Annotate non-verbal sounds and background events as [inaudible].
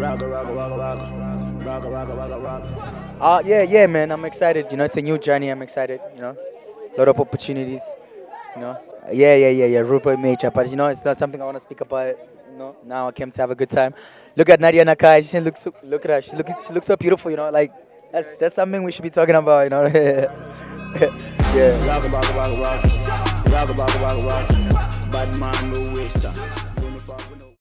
Rock, rock, rock, rock, rock, rock, rock, rock. Uh, yeah, yeah, man. I'm excited. You know, it's a new journey. I'm excited. You know, a lot of opportunities. You know, yeah, yeah, yeah, yeah. Rupert Major, but you know, it's not something I want to speak about. You know, now I came to have a good time. Look at Nadia Nakai. She looks, so, look at her. She looks, she looks so beautiful. You know, like that's that's something we should be talking about. You know, [laughs] yeah. Rock, rock, rock, rock. Rock, rock, rock, rock. Bad man, no waster.